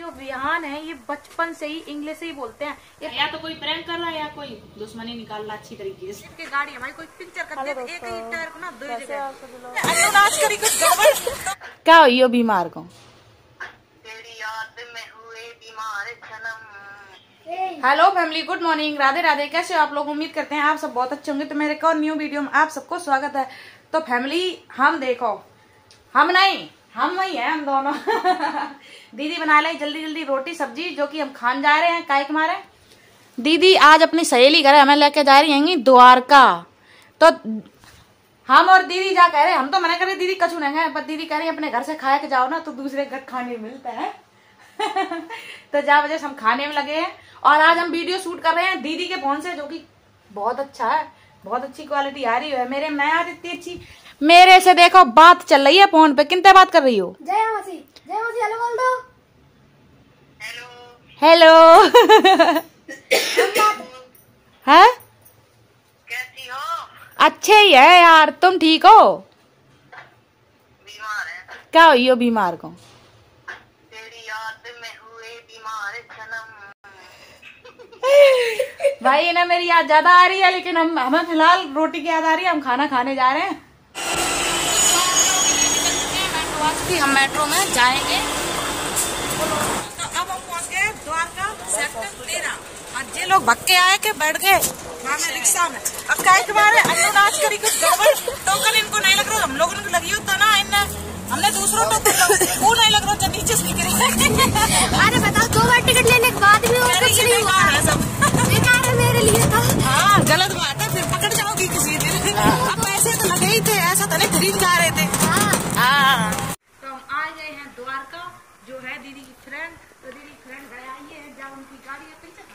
जो विहान है ये बचपन से ही इंग्लिश से ही बोलते हैं। ये या तो कोई प्रैंक कर रहा है या कोई दुश्मनी निकाल रहा अच्छी तरीके से। गाड़ी हमारी कोई पिक्चर कर दे एक ही टायर को ना दो जगह। करी कुछ क्या हो बीमार को? तेरी याद में हुए बीमार सनम hello family good morning Radhe Radhe. कैसे हो आप लोग? उम्मीद करते हैं आप सब बहुत अच्छे होंगे। तो मेरे एक और न्यू वीडियो में आप सबको स्वागत है। तो फैमिली हम देखो। हम नहीं। हम वही हैं हम दोनों। दीदी बना लाई जल्दी जल्दी रोटी सब्ज़ी जो कि हम खान जा रहे हैं काय मारे? दीदी आज अपनी सहेली घर हमें लेके जा रही हैंगी द्वारका। तो हम और दीदी जा कह रहे हम तो मना कर रहे दीदी कछू नहीं है पर दीदी कह रही अपने घर से खाया के जाओ ना तो दूसरे घर खाने मिलता है। तो जा वजह से हम खाने में लगे हैं और आज हम वीडियो शूट कर रहे हैं दीदी के फ़ोन से जो कि बहुत अच्छा है बहुत अच्छी क्वालिटी आ रही है। मेरे मैं आज इतनी अच्छी मेरे से देखो बात चल रही है फ़ोन पे। किनते बात कर रही हो? जय मासी जय मासी हेलो बोल दो। हेलो। हेलो। है? कैसी हो? अच्छे ही है यार तुम ठीक हो? बीमार है। क्या हुई हो बीमार को? तेरी याद में हुए बीमार सनम भाई ना मेरी याद ज़्यादा आ रही है लेकिन हम हमें फ़िलहाल रोटी की याद आ रही है हम खाना खाने जा रहे हैं। हम मेट्रो में जाएँगे। तो अब हम पहुँच गए द्वारका सेक्टर तेरह। और ये लोग भक्के आए के बैठ गए। हमें रिक्शा में। अब काय के अनुनाच करी कुछ गड़बड़? टोकन इनको नहीं लग रहा। हम लोगों को लगी होता ना इनने। हमने दूसरों को वो नहीं लग रहा जो नीचे से निकले। अरे बताओ दो बार टिकट लेने के बाद भी वो अरे कुछ नहीं हुआ। है सब। बेकार है मेरे लिए तो। हाँ गलत बात है फिर पकड़ जाओगी किसी दिन। अब पैसे तो लगे ही थे ऐसा तो नहीं खरीद जा रहे थे हाँ हाँ तो हम आ गए हैं द्वारका जो है दीदी की फ्रेंड तो दीदी की फ्रेंड घर आई है जब उनकी गाड़ी है पिक्चर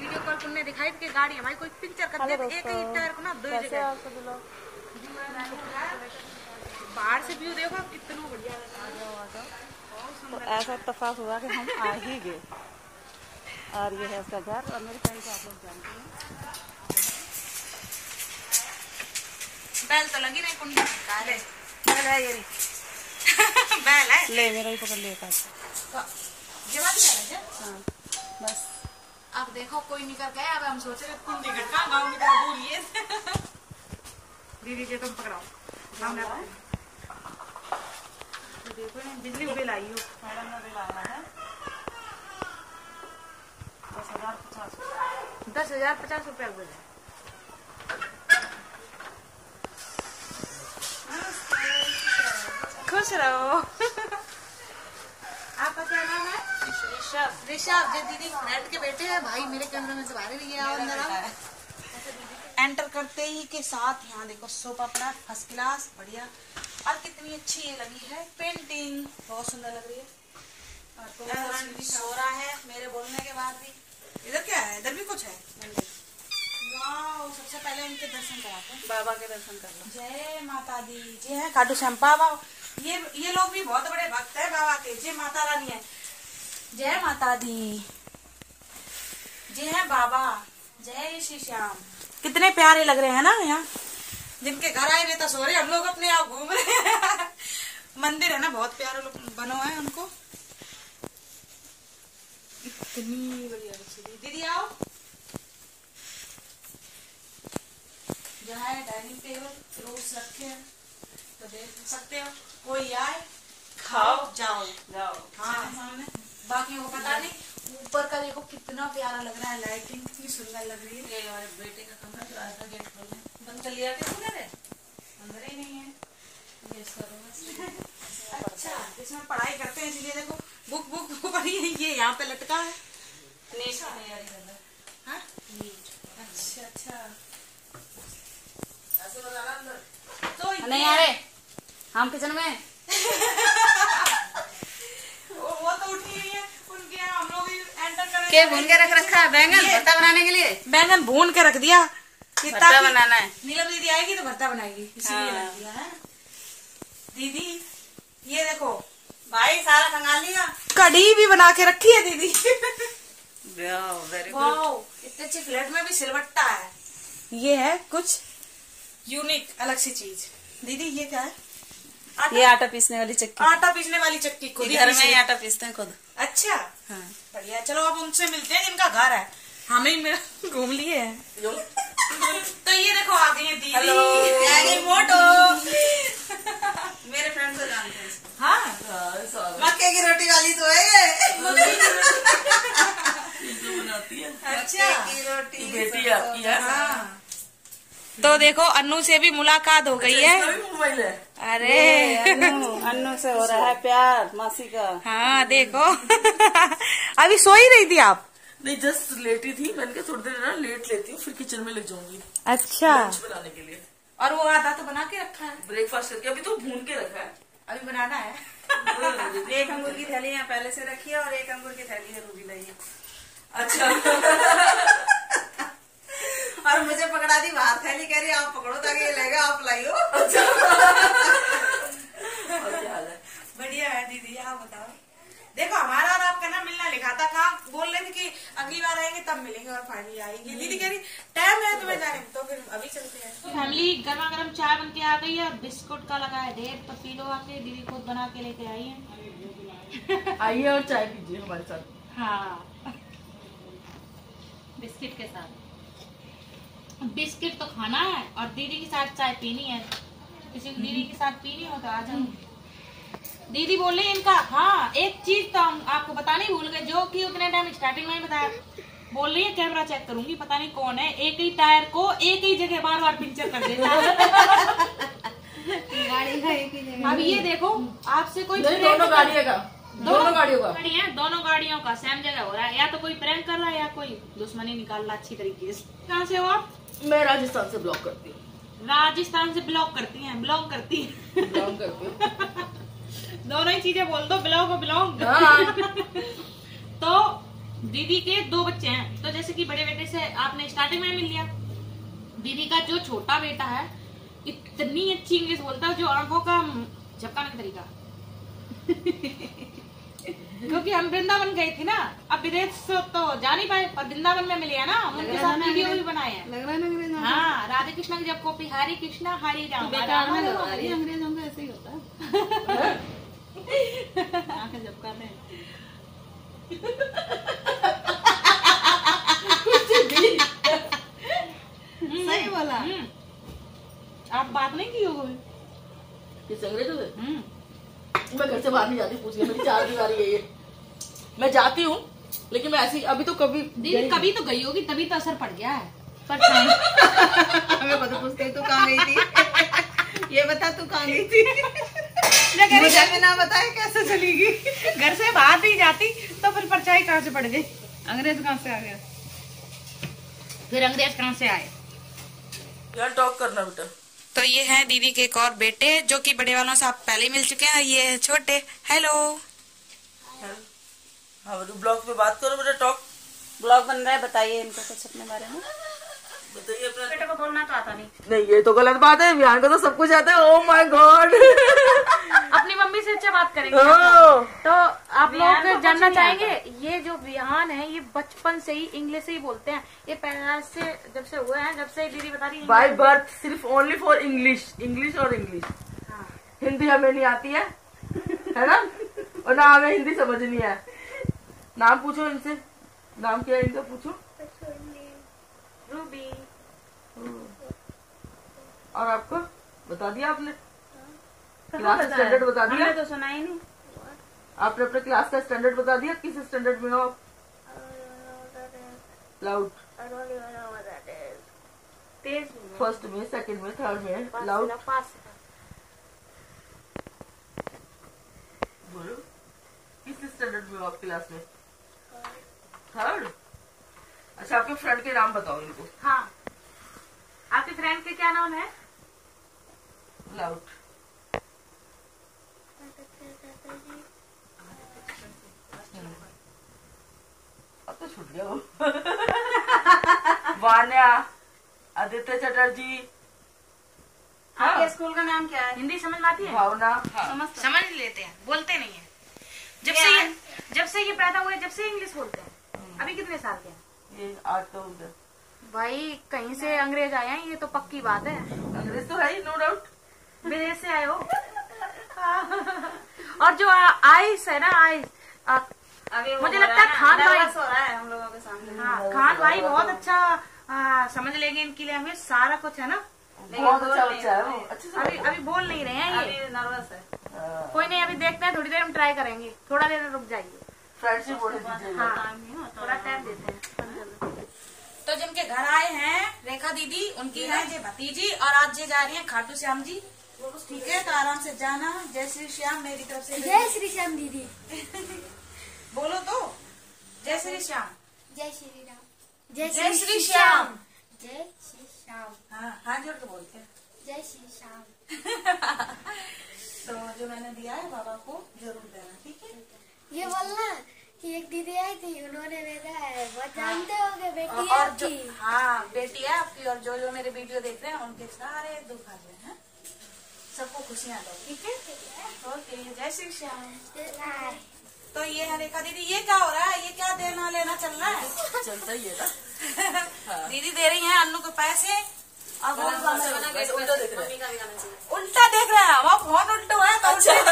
वीडियो कॉल तुमने दिखाई थी कि गाड़ी हमारी कोई पिक्चर कर दे एक ही टायर को ना दो जगह। बाहर से व्यू देखो कितना बढ़िया तो ऐसा इतफाक हुआ कि हम आ ही गए। और ये है उसका घर और मेरे फ्रेंड को आप लोग जानते हैं। बैल तो लगी नहीं कुंडी। ले बैल है। है ले मेरा ही पकड़ लिया पास। तो है? हाँ बस। अब देखो कोई निकल गया अब हम सोच रहे गाँव की बोलिए दीदी जी तुम पकड़ाओ। तो देखो ना बिजली बिल आई हो। मैडम ने बिल आया है। दस हज़ार पचास। दस हज़ार पचास रुपया बिल। है खुश रहो। आपका क्या नाम है? ऋषभ। ऋषभ जो दीदी फ्रेंड के बेटे हैं भाई मेरे कैमरे में से बाहर भी गया आओ अंदर। आओ एंटर करते ही के साथ यहाँ देखो सोफा पड़ा फ़र्स्ट क्लास बढ़िया। और कितनी अच्छी ये लगी है पेंटिंग बहुत सुंदर लग रही है। और भी सो रहा है मेरे बोलने के बाद भी। इधर क्या है? इधर भी कुछ है? सबसे पहले इनके दर्शन कराते हैं। बाबा के दर्शन कर लो। जय माता दी जय। है खाटू श्याम बाबा ये ये लोग भी बहुत बड़े भक्त है, बाबा के जय माता रानी है। जय माता दी। जय है बाबा। जय श्री श्याम। कितने प्यारे लग रहे हैं ना यहाँ। जिनके घर आए रहता सो रहे हम लोग अपने आप घूम रहे हैं। मंदिर है ना, बहुत प्यारे लोग बनो है उनको। इतनी बढ़िया दीदी आओ। जहाँ डाइनिंग टेबल रोज रखे हैं तो देख सकते हो। कोई आए खाओ जाओ। जाओ। हाँ। बाकी को पता नहीं ऊपर का देखो कितना प्यारा लग रहा है लाइटिंग कितनी सुंदर लग रही है। ये हमारे बेटे का कमरा जो आज का गेट खोल बंद कर लिया क्या अंदर है अंदर ही नहीं है। अच्छा इसमें पढ़ाई करते हैं इसलिए देखो बुक बुक बुक पढ़ी है। ये यहाँ पे लटका है। नीट की तैयारी कर लो हाँ? अच्छा अच्छा। तो नहीं आ रहे। हम किचन में? वो तो उठी हुई है उनके हम लोग एंटर के भून के रख रखा है? बैंगन भरता बनाने के लिए? बैंगन भून के रख दिया। भरता बनाना है। नीलम दीदी आएगी तो भरता बनाएगी इसीलिए हाँ। दिया है। दीदी ये देखो भाई सारा संगाल लिया कढ़ी भी बना के रखी है दीदी। वेरी इतने अच्छे फ्लेट में भी सिलवट्टा है। ये है कुछ यूनिक अलग सी चीज़। दीदी ये क्या है? ये आटा पीसने वाली चक्की। आटा पीसने वाली चक्की खुद घर में ही। आटा पीसते हैं खुद। अच्छा। हाँ। बढ़िया। चलो अब उनसे मिलते हैं जिनका घर है। हमें ही मेरा घूम लिए हैं। तो ये देखो आ गई है दीदी मोटो मेरे फ्रेंड को जानते हैं। हाँ। मक्के की रोटी वाली तो है ये। बनाती है। अच्छा। की रोटी। बेटी आपकी है। हाँ। तो देखो अनु से भी मुलाकात हो गई है। मोबाइल है। अरे। अन्नू अन्नू से हो रहा है प्यार मासी का। हाँ देखो। अभी सो ही रही थी आप? नहीं जस्ट लेटी थी। मैंने कहा थोड़ी देर ना लेट लेती हूँ फिर किचन में लग जाऊँगी। अच्छा। बनाने के लिए। और वो आधा तो बना के रखा है। ब्रेकफास्ट करके अभी तो भून के रखा है। अभी बनाना है। एक अंगूर की थैली यहाँ पहले से रखी है और एक अंगूर की थैली है रूबी लाई है अच्छा। और मुझे पकड़ा दी बाहर थैली कह रही आप पकड़ो ताकि ये लेगा आप लाइयो। है बढ़िया है दीदी आप बताओ। देखो हमारा और आपका ना मिलना लिखा था कहा बोल रहे थे कि अगली बार आएँगे तब मिलेंगे और फाइनली आएँगे। दीदी कह रही टाइम है तुम्हें जाने तो फिर अभी चलते हैं। फैमिली गर्मा गर्म चाय बन के आ गई है बिस्कुट का लगा है ढेर तो पी लो आके दीदी खुद बना के लेके आई है। आइए और चाय पीजिए हमारे साथ। हाँ। बिस्किट के साथ। बिस्किट तो खाना है और दीदी के साथ चाय पीनी है। किसी को दीदी के साथ पीनी हो तो आ जाओ। दीदी बोले इनका। हाँ एक चीज़ तो हम आपको बताने ही भूल गए जो कि उतने टाइम स्टार्टिंग में बताया। बोल रही है कैमरा चेक करूँगी पता नहीं कौन है। एक ही टायर को एक ही जगह बार बार पिक्चर कर देता है। गाड़ी का एक ही जगह। अब ये देखो आपसे कोई दोनों गाड़ियों का। दोनों गाड़ियों का। दोनों गाड़ियों का सेम जगह हो रहा है। या तो कोई प्रैंक कर रहा है या कोई दुश्मनी निकाल रहा अच्छी तरीके से। कहाँ से हो आप? मैं राजस्थान से ब्लॉक करती हूँ। राजस्थान से ब्लॉक करती हैं ब्लॉक करती हैं। ब्लॉक करती हूँ। दोनों ही चीज़ें बोल दो ब्लॉक और ब्लॉक हाँ। तो दीदी के दो बच्चे हैं। तो जैसे कि बड़े बेटे से आपने स्टार्टिंग में मिल लिया। दीदी का जो छोटा बेटा है इतनी अच्छी इंग्लिश बोलता है जो आँखों का झपकाने का तरीका। क्योंकि हम वृंदावन गए थे ना अब विदेश से तो जा नहीं पाए पर वृंदावन में मिले हैं ना उनके साथ वीडियो भी बनाए हैं। है हाँ राधे कृष्ण की जब कॉपी हरे कृष्णा हरे राम बेकार में राम लगा राम। रही है, अंग्रेज़ों का ऐसे ही होता है आँखें झपका रहे हैं। सही बोला हम्म। आप बात नहीं की होगी किस अंग्रेज़ों से हम्म। मैं घर से बाहर नहीं जाती चार दीवारी है ये। मैं जाती हूँ लेकिन मैं ऐसी अभी तो कभी दीदी कभी तो गई होगी तभी तो असर पड़ गया है। पर हमें पता पूछते तू कहाँ गई थी? ये बता तू कहाँ गई थी? मुझे ना बताए कैसे चलेगी घर से बाहर नहीं जाती तो फिर परछाई कहाँ से पड़ गई? अंग्रेज़ कहाँ से आ गया? फिर अंग्रेज़ कहाँ से आए? यार टॉक करना बेटा। तो ये है दीदी के एक और बेटे जो कि बड़े वालों से आप पहले मिल चुके हैं ये छोटे। हेलो हाँ। ब्लॉग पे बात करो बेटा टॉक ब्लॉग बन रहा है बताइए इनको कुछ अपने बारे में। बताइए अपना। बेटे को बोलना तो आता नहीं? नहीं ये तो गलत बात है बिहान को तो सब कुछ आता है। Oh ओ माय गॉड अपनी मम्मी से अच्छा बात करेंगे। तो आप लोग जानना चाहेंगे ये जो विहान है ये बचपन से ही इंग्लिश से ही बोलते हैं। ये पैदा से जब से हुए हैं जब से दीदी बता रही है बाय बर्थ सिर्फ़ ओनली फॉर इंग्लिश इंग्लिश और इंग्लिश हिंदी हमें नहीं आती है है ना? और ना हमें हिंदी समझनी है नाम पूछो इनसे। नाम क्या है इनका? पूछो। रूबी। और आपको? बता दिया आपने? क्लास का स्टैंडर्ड बता दिया? तो सुना ही नहीं। आपने अपने क्लास का स्टैंडर्ड बता दिया? किस स्टैंडर्ड में हो आप? लाउड फ़र्स्ट में। सेकंड में थर्ड में लाउड बोलो। किस स्टैंडर्ड में हो आप क्लास में? थर्ड अच्छा आपके फ्रेंड के नाम बताओ इनको। हाँ। आपके फ्रेंड के क्या नाम है? लाउड अब तो छूट गया वो। वान्या आदित्य चटर्जी। आपके स्कूल का नाम क्या है? हिंदी समझ में आती है? भावना। हाँ। समझ लेते हैं। बोलते नहीं है। जब से ये जब से ये पैदा हुए जब से इंग्लिश बोलते हैं। अभी कितने साल के हैं? ये आठ का उधर भाई कहीं से अंग्रेज़ आए हैं ये तो पक्की बात है। अंग्रेज़ तो है ही नो डाउट विदेश से आए हो? और जो आइस है ना आइस अभी मुझे लगता है खान भाई- हो रहा है हम लोगों के सामने। हाँ खान भाई बहुत अच्छा आ, समझ लेंगे इनकी लैंग्वेज सारा कुछ है ना। बहुत अच्छा बच्चा है वो। अभी अभी बोल नहीं रहे हैं ये। नर्वस हाँ, कोई नहीं अभी देखते हैं थोड़ी देर हम ट्राई करेंगे। थोड़ा देर रुक जाइए। हाँ थोड़ा टाइम देते हैं। तो जिनके घर आए हैं रेखा दीदी उनकी है ये भतीजी और आज ये जा रही है खाटू श्याम जी। ठीक है तो आराम से जाना। जय श्री श्याम मेरी तरफ़ से। जय श्री श्याम दीदी। बोलो तो। जय श्री श्याम। जय श्री राम। जय श्री श्याम। जय श्री श्याम। हाँ हाथ जोड़ के बोलते हैं। जय श्री श्याम। तो जो मैंने दिया है बाबा को ज़रूर देना ठीक है? ये बोलना कि एक दीदी आई थी उन्होंने भेजा है। बहुत जानते होगे बेटी और है जो आपकी हाँ बेटी है आपकी और जो जो मेरे वीडियो देख रहे हैं उनके सारे दुख आ गए हैं। सबको खुशियाँ दो ठीक है? ओके जय श्री श्याम। तो ये है रेखा दीदी ये क्या हो रहा है? ये क्या देना लेना चल रहा है? चलता ही है ना। दीदी दे रही है अन्नू के पैसे। बस उल्टा देख रहे हैं। उल्टा देख रहा है। वो फ़ोन उल्टो है तो उल्टे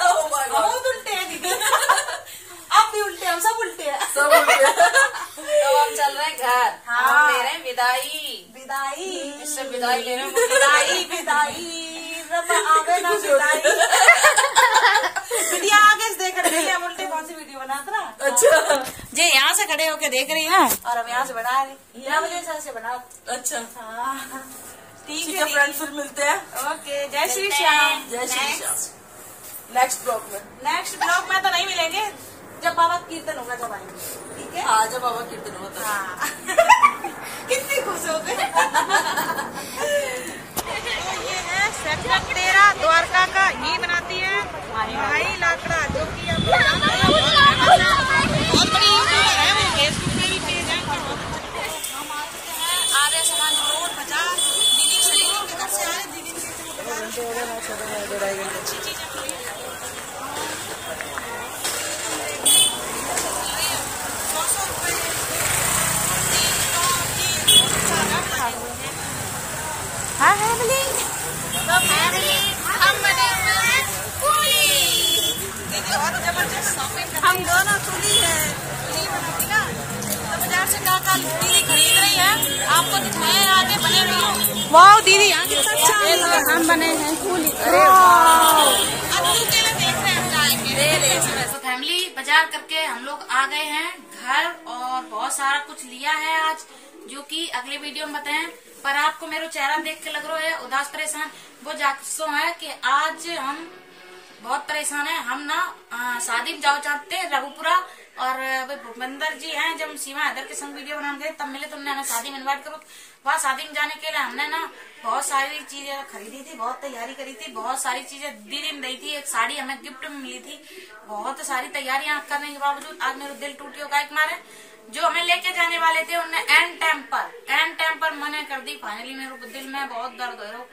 Oh. बहुत उल्टे है दीदी। आप भी उल्टे हम सब उल्टे हैं। सब उल्टे तो हम चल रहे हैं घर। हाँ। हम ले रहे हैं विदाई। विदाई। इससे विदाई ले रहे हैं विदाई विदाई। रब आवे ना विदाई। वीडियो आगे देख रही है उल्टे कौन सी वीडियो बना रहा अच्छा। जे यहाँ से खड़े होके देख रही है? और हम यहाँ से बना रही। यहाँ वजह से बना। अच्छा। हाँ। ठीक है है फ्रेंड फिर मिलते हैं। ओके जय श्री श्याम। जय श्री श्याम। नेक्स्ट ब्लॉग में। नेक्स्ट ब्लॉग में तो नहीं मिलेंगे। जब बाबा कीर्तन होगा जब आएँगे। ठीक है? हाँ जब बाबा कीर्तन होता है हाँ। कितनी खुश हो गए। तो ये है सेक्टर तेरह द्वारका का ही बनाती है। भाई लाकड़ा जो कि अब बहुत बड़ी यूट्यूबर है वो फेसबुक पे भी पेज है हम आ चुके हैं आर्य समाज रोड बाज़ार दीदी के सहेलियों के घर से आए दीदी के बाज़ार अच्छी हम बने हैं। फूली हैं जाएँगे। तो फैमिली बाज़ार करके हम लोग आ गए हैं घर और बहुत सारा कुछ लिया है आज जो कि अगले वीडियो में बताएँ। पर आपको मेरा चेहरा देख के लग रहा है उदास परेशान। वो जासो है कि आज हम बहुत परेशान है। हम ना शादी में जाओ चाहते हैं रघुपुरा। और भूपेंद्र जी हैं, जब सीमा हैदर के संग वीडियो बनाने तब मिले तो उन्होंने हमें शादी में इन्वाइट करो। वहाँ शादी में जाने के लिए हमने ना बहुत सारी चीज़ें खरीदी थी, बहुत तैयारी करी थी, बहुत सारी चीज़ें दीदी ने दी थी, एक साड़ी हमें गिफ्ट में मिली थी, बहुत सारी तैयारियाँ करने के बावजूद आज मेरा दिल टूटियो का एक मारे। जो हमें लेके जाने वाले थे उनने एंड टाइम पर एंड टाइम पर मना कर दी। फाइनली मेरे दिल में बहुत दर्द हो।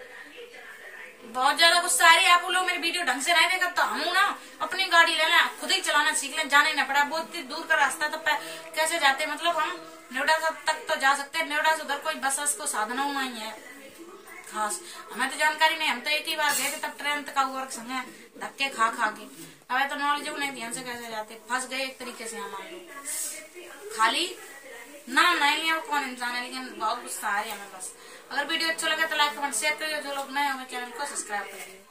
बहुत ज़्यादा गुस्सा आ रही है। आप लोग मेरी वीडियो ढंग से नहीं देखा तो हम ना। अपनी गाड़ी लेना खुद ही चलाना सीख लें, जाने न पड़ा। बहुत दूर का रास्ता तो कैसे जाते हैं? मतलब हम नोएडा तक तो जा सकते हैं। नोएडा से उधर कोई बस को साधन हुआ ही है। खास। हमें तो जानकारी नहीं, हम तो एक ही बार गए थे तब ट्रेन का वर्क संगे धक्के खा खा के। हमें तो नॉलेज नहीं ध्यान से कैसे जाते। फंस गए एक तरीके से हम लोग खाली ना, नहीं लिया कौन इंसान है, लेकिन बहुत गुस्सा आ रही है हमें बस। अगर वीडियो अच्छा लगे तो लाइक, कमेंट शेयर करिए। जो लोग नए होंगे, चैनल को सब्सक्राइब करिए।